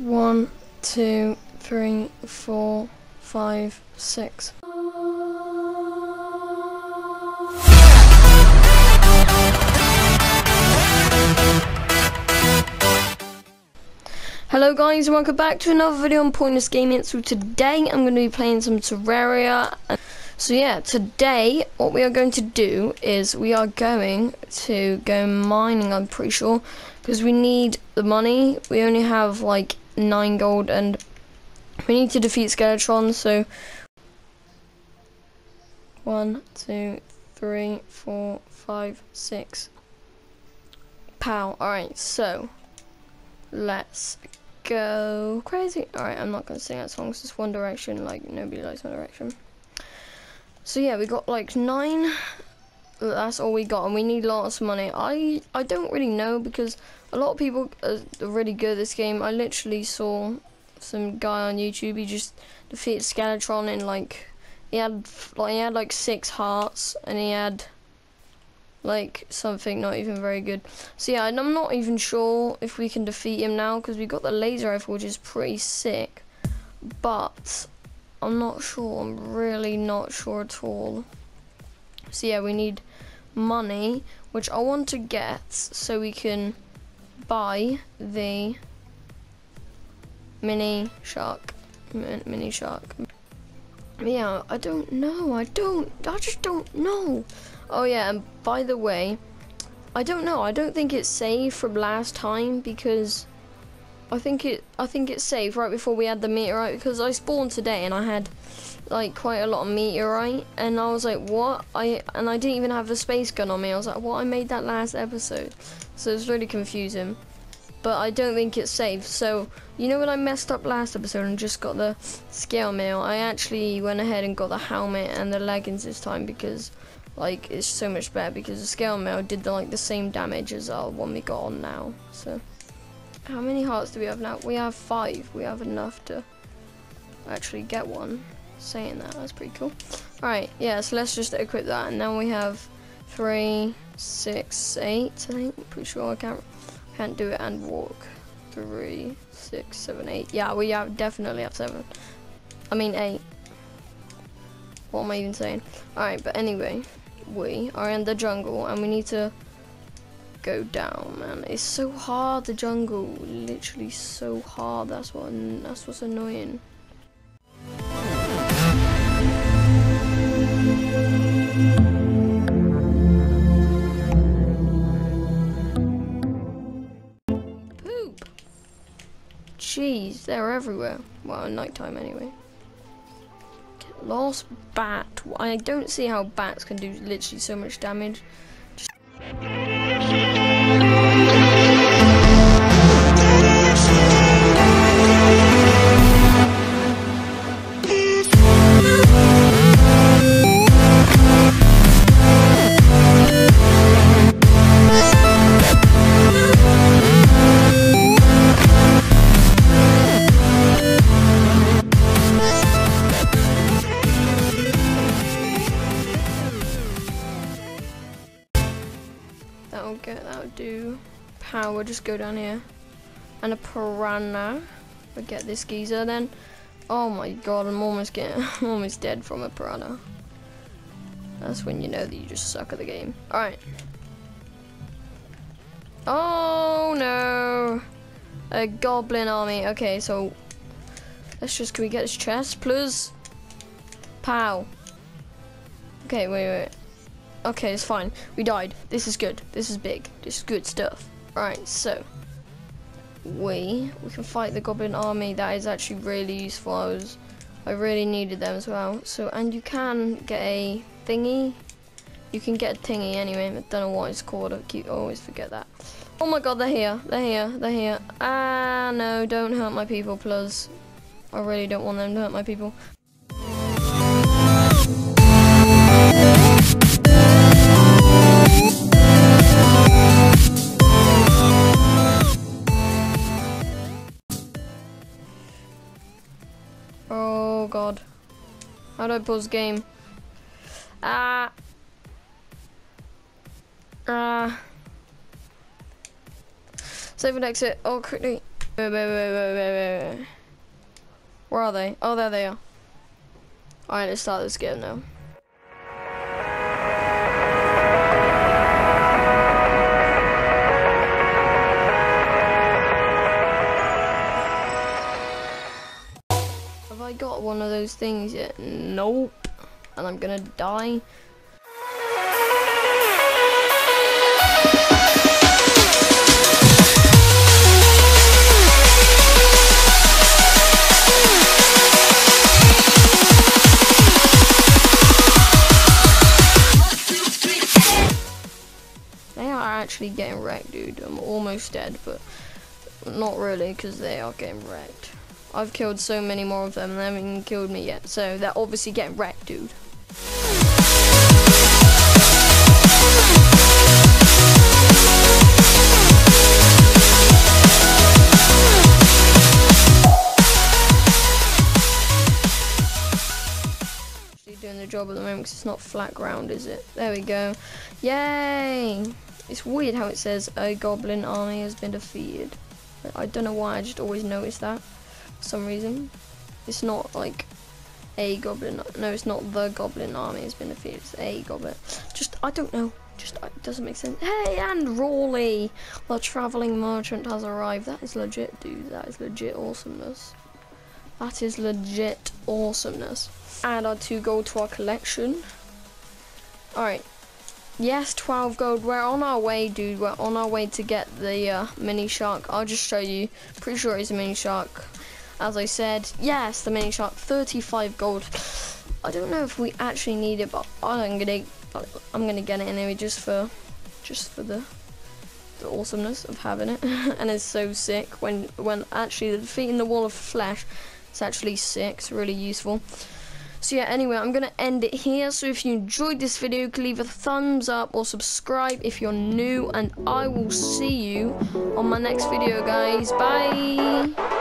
One, two, three, four, five, six. Hello guys welcome back to another video on Pointless Gaming. So today I'm going to be playing some Terraria. So yeah, today what we are going to do is we are going to go mining I'm pretty sure. Because we need the money. We only have like 9 gold and we need to defeat Skeletron so one, two, three, four, five, six. Pow. Alright, so let's go crazy. Alright, I'm not gonna sing that song, it's just One Direction, like nobody likes One Direction. So yeah, we got like nine that's all we got and we need lots of money. I I don't really know because a lot of people are really good at this game. I literally saw some guy on YouTube, he just defeated Skeletron in like he had like he had like six hearts and he had like something not even very good. So yeah, I'm not even sure if we can defeat him now because we got the laser rifle, which is pretty sick. But I'm not sure. I'm really not sure at all. So yeah, we need money, which I want to get so we can buy the mini shark. Mini shark. Yeah, I don't know. I don't. I just don't know. Oh yeah, and by the way, I don't know. I don't think it's saved from last time because I think it. I think it's safe right before we had the meteorite because I spawned today and I had like quite a lot of meteorite and I was like what? I and I didn't even have the space gun on me. I was like what? I made that last episode. So it's really confusing. But I don't think it's safe. So you know when I messed up last episode and just got the scale mail I actually went ahead and got the helmet and the leggings this time because like it's so much better because the scale mail did the like the same damage as our one we got on now. So how many hearts do we have now we have five we have enough to actually get one saying that. That's pretty cool. Alright, yeah, so let's just equip that. And then we have three, six, eight, I think. Pretty sure I can't, can't do it and walk. Three, six, seven, eight. Yeah, we have definitely have seven. I mean eight. What am I even saying? Alright, but anyway, we are in the jungle and we need to go down, man. It's so hard, the jungle. Literally so hard. That's what that's what's annoying. Poop. Jeez, they're everywhere. Well, at night time anyway. Lost bat. I don't see how bats can do literally so much damage. Power, just go down here. And a piranha. we get this geezer then. Oh my god, I'm almost getting, I'm almost dead from a piranha. That's when you know that you just suck at the game. Alright. Oh no! A goblin army. Okay, so let's just, can we get this chest, please? Pow. Okay, wait, wait. Okay, it's fine. We died. This is good. This is big. This is good stuff. Alright, so we we can fight the goblin army. That is actually really useful. I was I really needed them as well. So and you can get a thingy. You can get a thingy anyway. I don't know what it's called. I keep I always forget that. Oh my god, they're here. They're here. They're here. Ah no, don't hurt my people, please. I really don't want them to hurt my people. Pause game? Ah. Ah. Save and exit. Oh, quickly. Wait, wait, wait. Where are they? Oh, there they are. Alright, let's start this game now. Things yet? Nope. And I'm gonna die. They are actually getting wrecked, dude. I'm almost dead, but not really, because they are getting wrecked. I've killed so many more of them, and they haven't even killed me yet, so they're obviously getting wrecked, dude. Doing the job at the moment because it's not flat ground, is it? There we go. Yay! It's weird how it says a goblin army has been defeated. I don't know why, I just always notice that for some reason. It's not like a goblin, no, it's not the goblin army has been defeated, it's a goblin. Just, I don't know, just, it doesn't make sense. Hey, and Rawley, the travelling merchant has arrived. That is legit, dude, that is legit awesomeness. That is legit awesomeness. Add our two gold to our collection. Alright. Yes, 12 gold. We're on our way, dude. We're on our way to get the uh, mini shark. I'll just show you. Pretty sure it's a mini shark. As I said, yes, the mini shark. 35 gold. I don't know if we actually need it, but I'm gonna, I'm gonna get it anyway, just for, just for the, the awesomeness of having it. and it's so sick when, when actually defeating the wall of flesh. It's actually sick. It's really useful. So yeah, anyway, I'm going to end it here. So if you enjoyed this video, leave a thumbs up or subscribe if you're new. And I will see you on my next video, guys. Bye!